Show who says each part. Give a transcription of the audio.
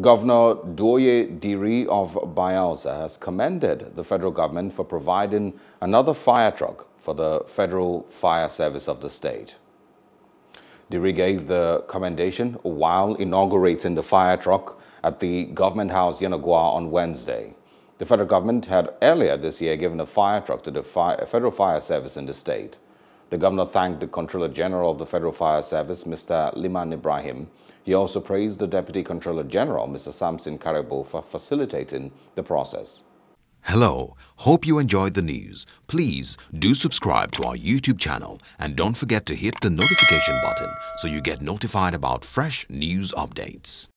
Speaker 1: Governor Douye Diri of Bayelsa has commended the federal government for providing another fire truck for the Federal Fire Service of the state. Diri gave the commendation while inaugurating the fire truck at the Government House Yenagoa on Wednesday. The federal government had earlier this year given a fire truck to the fire, Federal Fire Service in the state. The governor thanked the Controller General of the Federal Fire Service, Mr. Liman Ibrahim. He also praised the Deputy Controller General, Mr. Samson Karibo, for facilitating the process.
Speaker 2: Hello, hope you enjoyed the news. Please do subscribe to our YouTube channel and don't forget to hit the notification button so you get notified about fresh news updates.